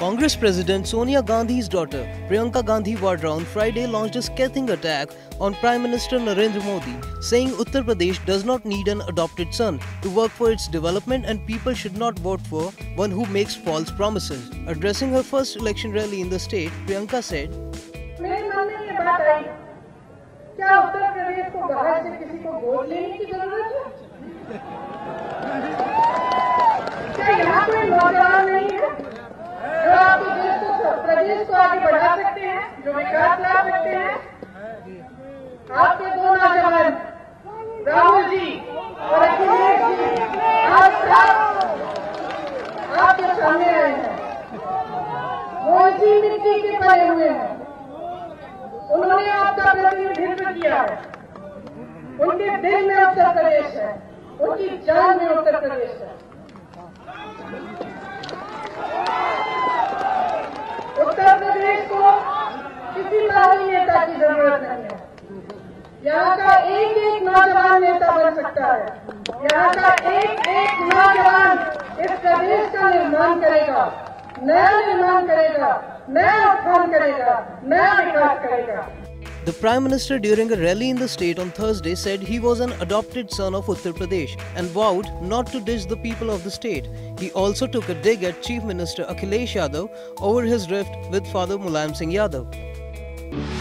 Congress President Sonia Gandhi's daughter, Priyanka Gandhi Vadra, on Friday launched a scathing attack on Prime Minister Narendra Modi, saying Uttar Pradesh does not need an adopted son to work for its development and people should not vote for one who makes false promises. Addressing her first election rally in the state, Priyanka said, मेरे मन में ये बात आई क्या उत्तर प्रदेश को बाहर से किसी को गोद जो विकास हैं आपके दो नौजवान राहुल जी और अखिलेश जी आज आपके सामने आए हैं वो इसी मिट्टी के पड़े हुए हैं उन्होंने आपका प्रतिनिधित्व किया है उनके दिल में उत्तर प्रदेश है उनकी जान में उत्तर प्रदेश है उत्तर प्रदेश को किसी बाहरी नेता की ज़रूरत नहीं है यहाँ का एक एक नौजवान नेता बन सकता है यहाँ का एक एक नौजवान इस प्रदेश का निर्माण करेगा नया निर्माण करेगा नया उत्थान करेगा नया विकास करेगा The Prime Minister during a rally in the state on Thursday said he was an adopted son of Uttar Pradesh and vowed not to diss the people of the state. He also took a dig at Chief Minister Akhilesh Yadav over his rift with Father Mulayam Singh Yadav.